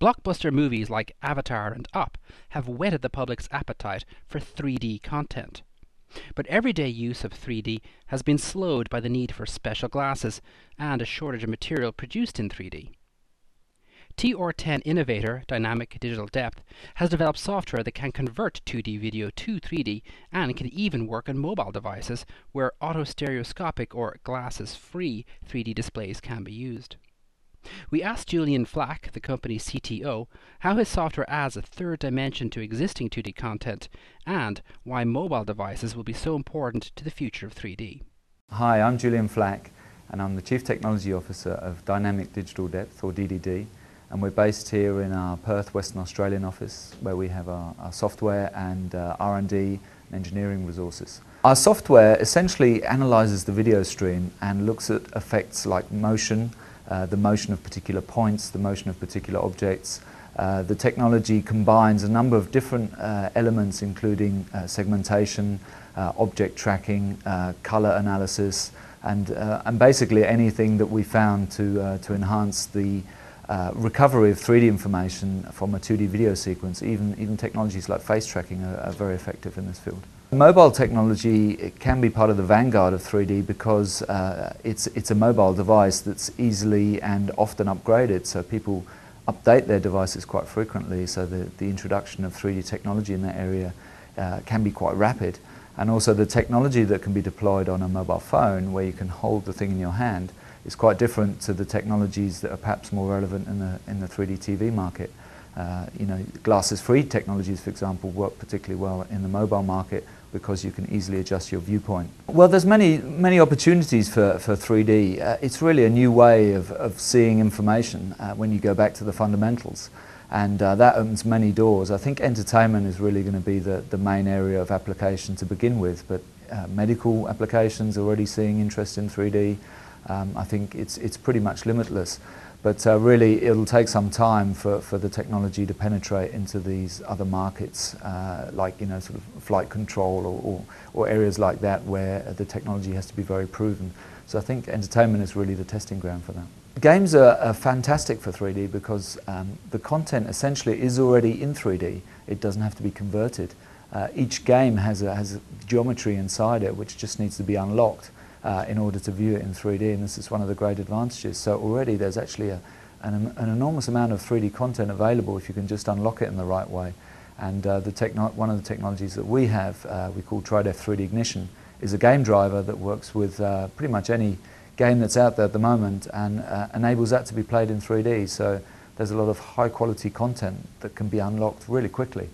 Blockbuster movies like Avatar and Up have whetted the public's appetite for 3D content. But everyday use of 3D has been slowed by the need for special glasses and a shortage of material produced in 3D. TR10 Innovator Dynamic Digital Depth has developed software that can convert 2D video to 3D and can even work on mobile devices where autostereoscopic or glasses-free 3D displays can be used. We asked Julien Flack, the company's CTO, how his software adds a third dimension to existing 2D content and why mobile devices will be so important to the future of 3D. Hi, I'm Julien Flack and I'm the Chief Technology Officer of Dynamic Digital Depth or DDD and we're based here in our Perth, Western Australian office where we have our, our software and uh, R&D and engineering resources. Our software essentially analyzes the video stream and looks at effects like motion, uh, the motion of particular points, the motion of particular objects. Uh, the technology combines a number of different uh, elements including uh, segmentation, uh, object tracking, color analysis and, and basically anything that we found to, to enhance the recovery of 3D information from a 2D video sequence, even, even technologies like face tracking are, are very effective in this field. Mobile technology can be part of the vanguard of 3D because uh, it's, it's a mobile device that's easily and often upgraded. So people update their devices quite frequently. So the, the introduction of 3D technology in that area uh, can be quite rapid. And also the technology that can be deployed on a mobile phone where you can hold the thing in your hand is quite different to the technologies that are perhaps more relevant in the, in the 3D TV market. Uh, you know, glasses-free technologies, for example, work particularly well in the mobile market because you can easily adjust your viewpoint. Well, there's many, many opportunities for, for 3D. Uh, it's really a new way of, of seeing information uh, when you go back to the fundamentals. And uh, that opens many doors. I think entertainment is really going to be the, the main area of application to begin with, but uh, medical applications are already seeing interest in 3D. Um, I think it's, it's pretty much limitless. But uh, really, it'll take some time for, for the technology to penetrate into these other markets, uh, like you know, sort of flight control or, or, or, areas like that, where the technology has to be very proven. So I think entertainment is really the testing ground for that. Games are, are fantastic for 3D because um, the content essentially is already in 3D. It doesn't have to be converted. Uh, each game has a, has a geometry inside it which just needs to be unlocked uh, in order to view it in 3D, and this is one of the great advantages. So already there's actually a, an, an, enormous amount of 3D content available if you can just unlock it in the right way. And uh, the one of the technologies that we have, uh, we call TriDef 3D Ignition, is a game driver that works with uh, pretty much any game that's out there at the moment and uh, enables that to be played in 3D. So there's a lot of high quality content that can be unlocked really quickly.